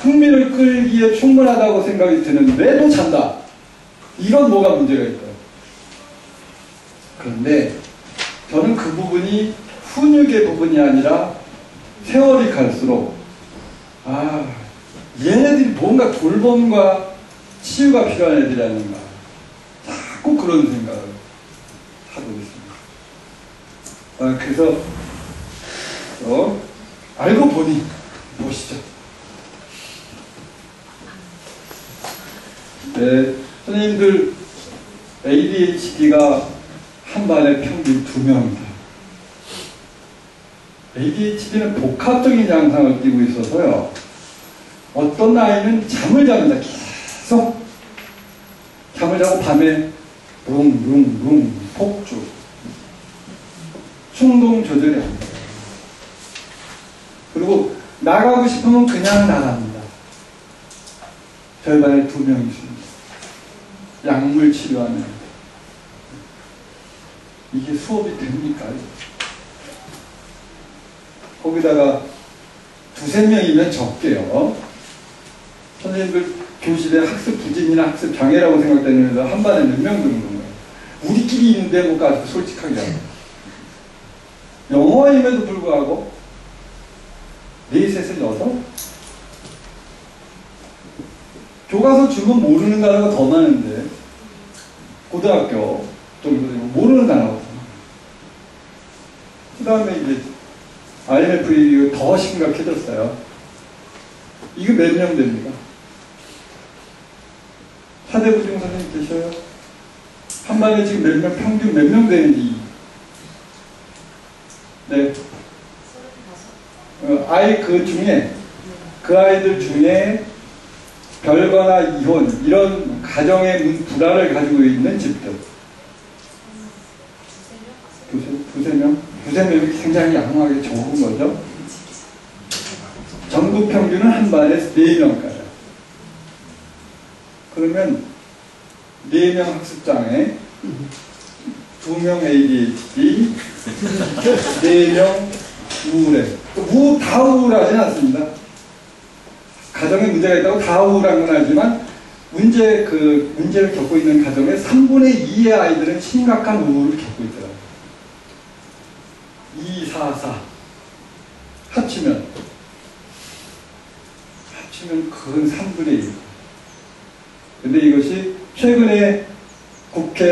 흥미를 끌기에 충분하다고 생각이 드는데 도 잔다. 이건 뭐가 문제가 있어요. 그런데 저는 그 부분이 훈육의 부분이 아니라 세월이 갈수록 아 얘네들이 뭔가 돌봄과 치유가 필요한 애들이 아닌가 자꾸 그런 생각을 하고 있습니다. 아, 그래서 어, 알고 보니 보시죠. 네, 선생님들 ADHD가 한 반에 평균 두 명이다. ADHD는 복합적인 양상을 띠고 있어서요. 어떤 아이는 잠을 잡니다. 계속 잠을 자고 밤에 룽룽룽 폭주 충동 조절이 안 돼요. 그리고 나가고 싶으면 그냥 나갑니다. 저희 반에 두 명 있습니다. 약물 치료하는 이게 수업이 됩니까? 거기다가 두세 명이면 적게요. 선생님들 교실에 학습 부진이나 학습 장애라고 생각되는 애들 한 반에 몇 명 드는 건가요? 우리끼리 있는데 뭐 가지고 솔직하게 하고. 영어임에도 불구하고 네, 셋을 여섯? 교과서 주면 모르는 단어가 더 많은데 고등학교 되면 모르는 단어가 그 다음에 이제 IMF 더 심각해졌어요. 이거 몇 명 됩니까? 사대부중 선생님 계셔요? 한 반에 지금 몇 명, 평균 몇 명 되는지. 네. 어, 아이 그 중에, 그 아이들 중에 별거나 이혼, 이런 가정의 문- 불화를 가지고 있는 집들. 두세, 두세 명? 두세 명이 굉장히 양호하게 적은 거죠. 전국 평균은 한 반에 4명까지. 그러면 4명 학습장애, 2명 ADHD, 4명 우울해. 우, 다 우울하진 않습니다. 가정에 문제가 있다고 다 우울한 건 알지만 문제 그 문제를 겪고 있는 가정의 3분의 2의 아이들은 심각한 우울을 겪고 있더라고요. 2, 4, 4 합치면 합치면 근 3분의 1. 근데 이것이 최근에 국회